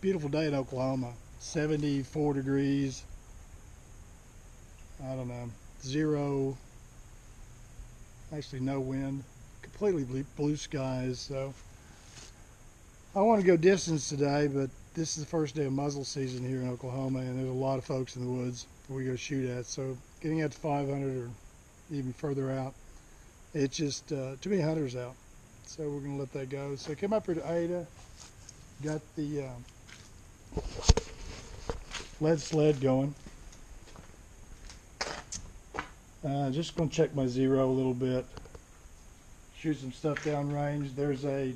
beautiful day in Oklahoma. 74 degrees. I don't know. Zero. Actually, no wind. Completely blue, skies. So I want to go distance today, but this is the first day of muzzle season here in Oklahoma, and there's a lot of folks in the woods that we go shoot at. So getting out to 500 or even further out, it's just uh, too many hunters out. So we're going to let that go. So I came up here to Ada, got the uh, lead sled going. Uh, just going to check my zero a little bit, shoot some stuff down range. There's a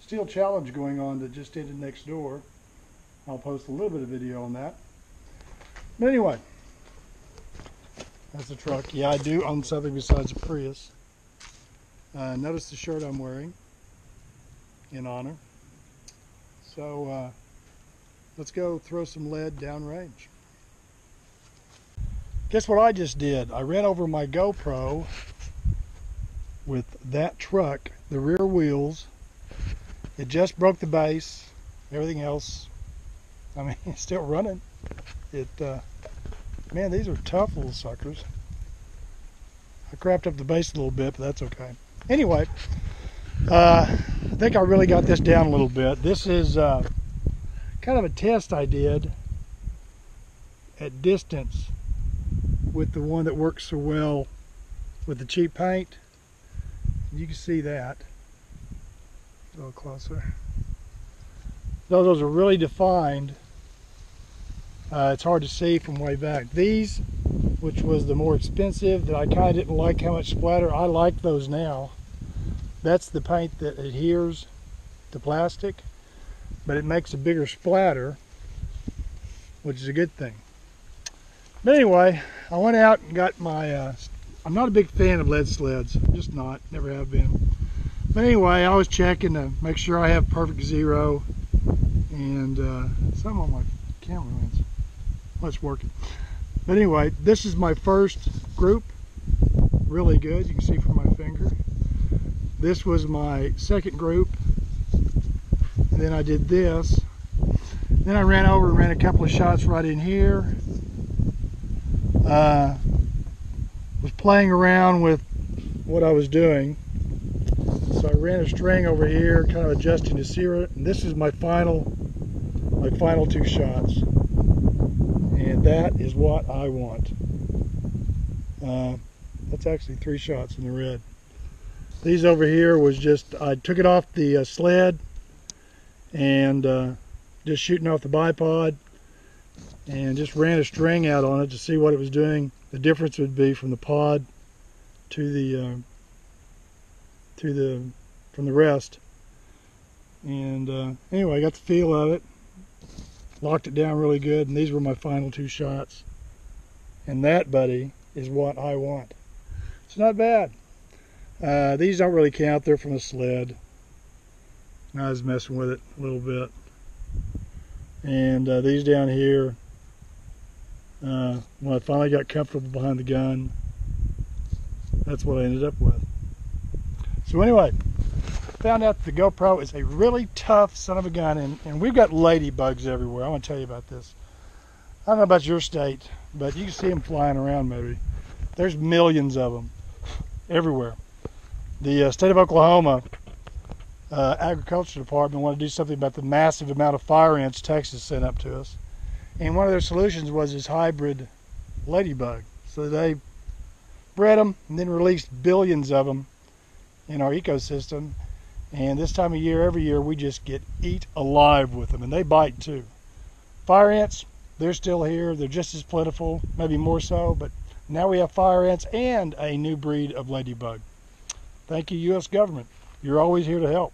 steel challenge going on that just ended next door. I'll post a little bit of video on that. But anyway, that's a truck. Yeah, I do own something besides a Prius. Uh, notice the shirt I'm wearing in honor. So uh, let's go throw some lead downrange. Guess what I just did? I ran over my GoPro with that truck, the rear wheels. It just broke the base. Everything else, I mean, it's still running. It, uh, man, these are tough little suckers. I crapped up the base a little bit, but that's okay. Anyway, uh, I think I really got this down a little bit. This is uh, kind of a test I did at distance with the one that works so well with the cheap paint. You can see that a little closer. Though those are really defined, uh, it's hard to see from way back. These, which was the more expensive that I kind of didn't like how much splatter, I like those now. That's the paint that adheres to plastic, but it makes a bigger splatter, which is a good thing. But anyway, I went out and got my, uh, I'm not a big fan of lead sleds, I'm just not, never have been. But anyway, I was checking to make sure I have perfect zero and uh, something on my camera lens. Well, it's working. But anyway, this is my first group. Really good, you can see from my finger. This was my second group. Then I did this. Then I ran over and ran a couple of shots right in here uh, was playing around with what I was doing. So I ran a string over here, kind of adjusting to zero. And this is my final, my final two shots. And that is what I want. Uh, that's actually three shots in the red. These over here was just, I took it off the uh, sled and uh, just shooting off the bipod and just ran a string out on it to see what it was doing. The difference would be from the pod to the uh, to the from the rest. And uh, anyway, I got the feel of it, locked it down really good, and these were my final two shots. And that, buddy, is what I want. It's not bad. Uh, these don't really count. They're from a sled. I was messing with it a little bit. And uh, these down here, uh, when I finally got comfortable behind the gun, that's what I ended up with. So anyway, found out the GoPro is a really tough son of a gun, and, and we've got ladybugs everywhere. I want to tell you about this. I don't know about your state, but you can see them flying around maybe. There's millions of them everywhere. The uh, state of Oklahoma uh, agriculture department wanted to do something about the massive amount of fire ants Texas sent up to us. And one of their solutions was this hybrid ladybug. So they bred them and then released billions of them in our ecosystem. And this time of year, every year, we just get eat alive with them. And they bite too. Fire ants, they're still here. They're just as plentiful, maybe more so. But now we have fire ants and a new breed of ladybug. Thank you, U.S. government. You're always here to help.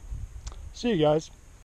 See you guys.